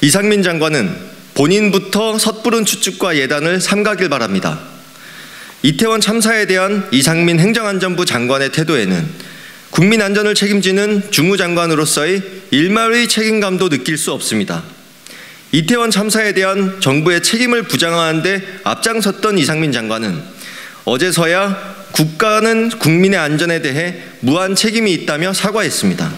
이상민 장관은 본인부터 섣부른 추측과 예단을 삼가길 바랍니다. 이태원 참사에 대한 이상민 행정안전부 장관의 태도에는 국민 안전을 책임지는 주무장관으로서의 일말의 책임감도 느낄 수 없습니다. 이태원 참사에 대한 정부의 책임을 부정하는 데 앞장섰던 이상민 장관은 어제서야 국가는 국민의 안전에 대해 무한 책임이 있다며 사과했습니다.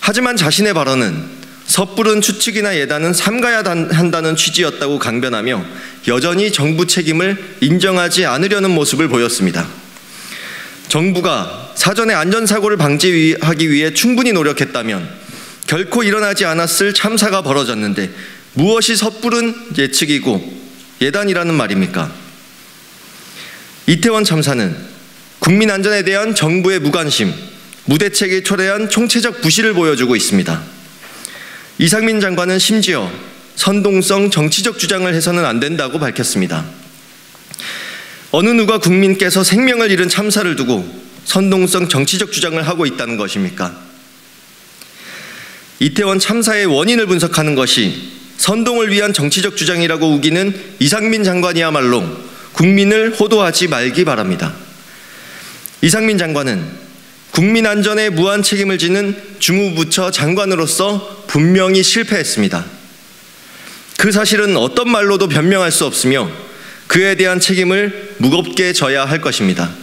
하지만 자신의 발언은 섣부른 추측이나 예단은 삼가야 한다는 취지였다고 강변하며 여전히 정부 책임을 인정하지 않으려는 모습을 보였습니다. 정부가 사전에 안전사고를 방지하기 위해 충분히 노력했다면 결코 일어나지 않았을 참사가 벌어졌는데 무엇이 섣부른 예측이고 예단이라는 말입니까? 이태원 참사는 국민 안전에 대한 정부의 무관심, 무대책에 초래한 총체적 부실을 보여주고 있습니다. 이상민 장관은 심지어 선동성 정치적 주장을 해서는 안 된다고 밝혔습니다. 어느 누가 국민께서 생명을 잃은 참사를 두고 선동성 정치적 주장을 하고 있다는 것입니까? 이태원 참사의 원인을 분석하는 것이 선동을 위한 정치적 주장이라고 우기는 이상민 장관이야말로 국민을 호도하지 말기 바랍니다. 이상민 장관은 국민 안전에 무한 책임을 지는 주무부처 장관으로서 분명히 실패했습니다. 그 사실은 어떤 말로도 변명할 수 없으며 그에 대한 책임을 무겁게 져야 할 것입니다.